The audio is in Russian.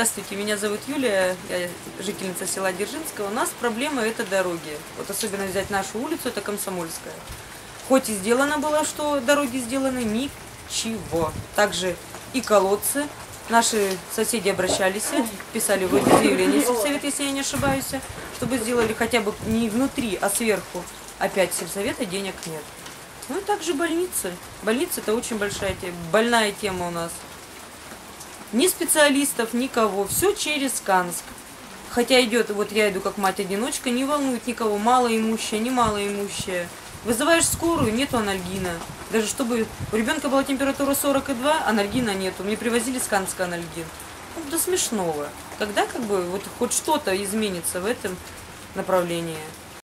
Здравствуйте, меня зовут Юлия, я жительница села Дзержинского. У нас проблема это дороги. Вот особенно взять нашу улицу, это Комсомольская. Хоть и сделано было, что дороги сделаны, ничего. Также и колодцы. Наши соседи обращались, писали в заявление сельсовет, если я не ошибаюсь, чтобы сделали хотя бы не внутри, а сверху. Опять сельсовета денег нет. Ну и также больницы. Больницы это очень большая тема, больная тема у нас ни специалистов, никого. Все через Канск. Хотя идет, вот я иду как мать-одиночка, не волнует никого, малоимущая, не малоимущая. Вызываешь скорую, нету анальгина. Даже чтобы у ребенка была температура 42, анальгина нету. Мне привозили с анальгин. Ну, до смешного. Когда как бы вот хоть что-то изменится в этом направлении.